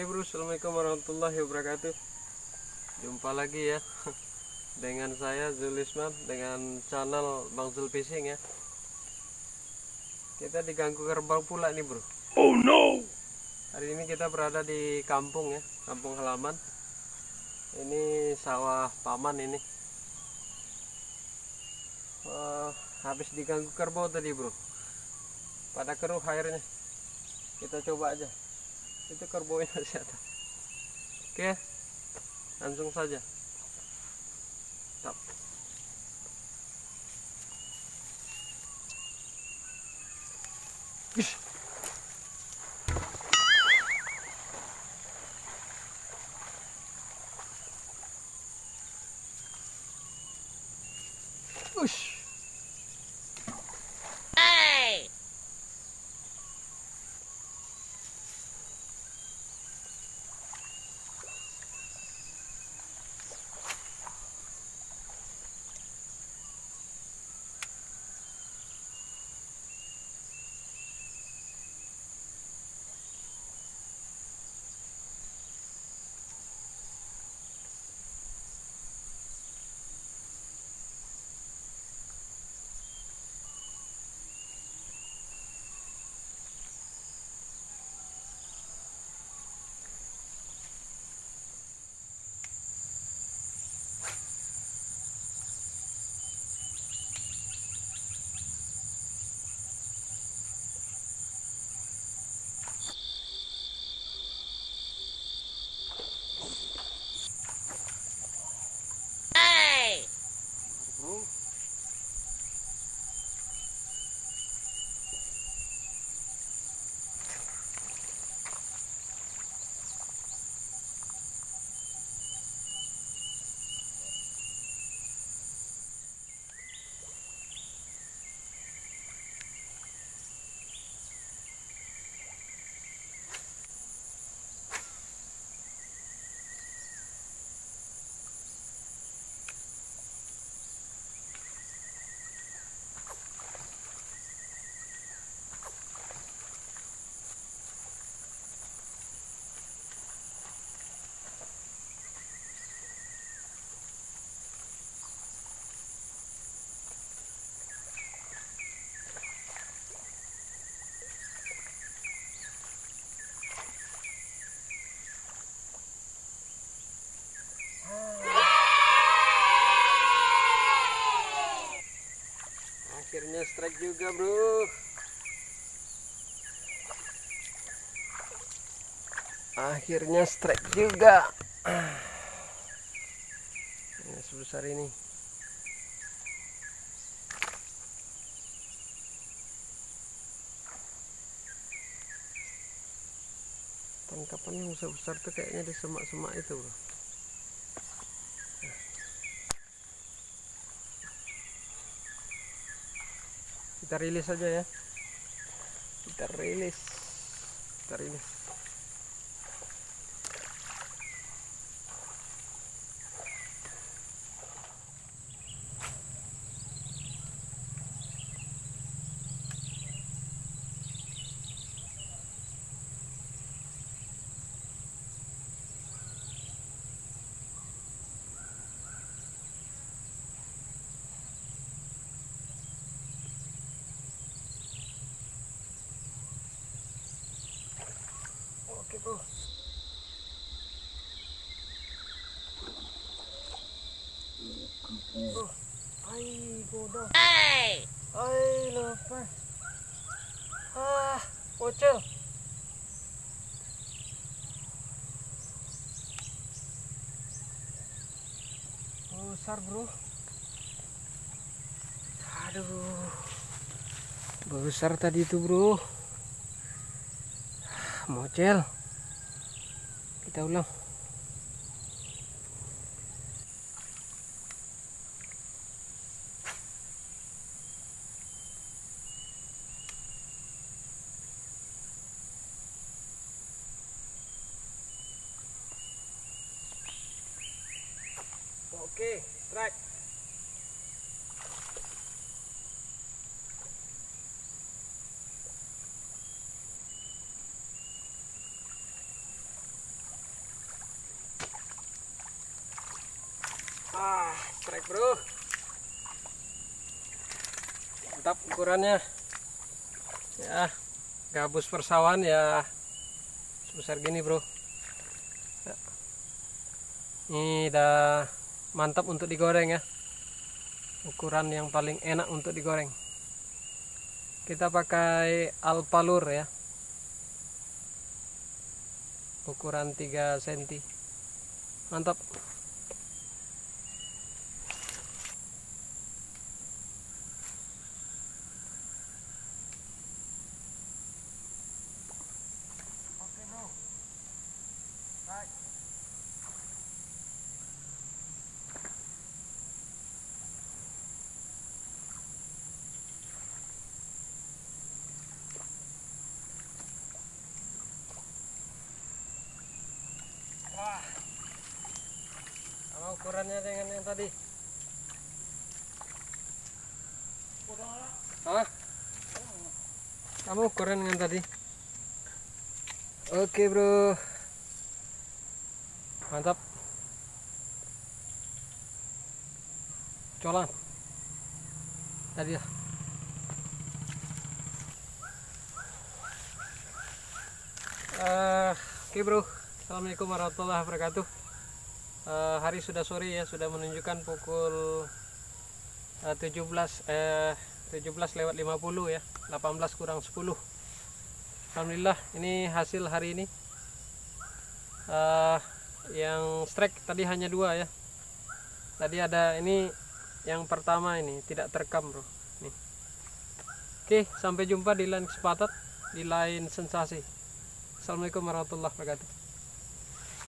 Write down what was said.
Oke bro, Assalamualaikum warahmatullahi wabarakatuh. Jumpa lagi ya Dengan saya Zulisman Dengan channel Bang Zul Fishing ya. Kita diganggu kerbau pula nih bro. Oh no! Hari ini kita berada di kampung ya Kampung halaman. Ini sawah paman ini. Wah, Habis diganggu kerbau tadi bro. Pada keruh airnya. Kita coba aja itu kerbaunya masih ada oke langsung saja Tap. Ish. Juga, Bro. Akhirnya strike juga. Ini sebesar ini. Tangkapan yang besar-besar tuh kayaknya di semak-semak itu, Bro. Kita rilis saja ya. Kita rilis. Kita rilis oke bro oh ay ay lepas ah bocil besar bro aduh besar tadi itu bro. Mocel kita ulang. Oke strike bro. Mantap ukurannya. Ya gabus persawan ya. Sebesar gini bro. Ya. ini udah mantap untuk digoreng ya. Ukuran yang paling enak untuk digoreng. Kita pakai alpalur ya. Ukuran 3 cm mantap sama ukurannya dengan yang tadi. Hah? Kamu ukuran dengan tadi? Oke bro. Mantap. Colan. Tadi ya Eh, Oke bro Assalamualaikum warahmatullahi wabarakatuh. Eh, Hari sudah sore ya Sudah menunjukkan pukul eh, 17 eh 17 lewat 50 ya 18 kurang 10 Alhamdulillah ini hasil hari ini Eh, yang strike tadi hanya dua ya. Tadi ada ini yang pertama ini tidak terekam bro. Nih. Oke sampai jumpa di lain kesempatan di lain sensasi. Assalamualaikum warahmatullahi wabarakatuh